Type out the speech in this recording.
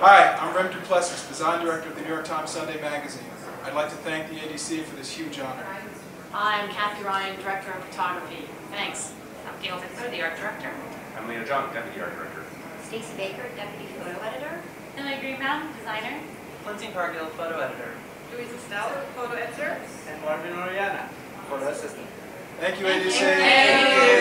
Hi, I'm Arem Duplessis, Design Director of the New York Times Sunday Magazine. I'd like to thank the ADC for this huge honor. I'm Kathy Ryan, Director of Photography. Thanks. I'm Gail Bichler, the art director. I'm Leo Jung, Deputy Art Director. Stacy Baker, Deputy Photo Editor. Emily Greenbaum, Designer. Lindsay Cargill, photo editor. Louise Estelle, photo editor. And Marvin Orellana, photo assistant. Thank you, ADC. Thank you.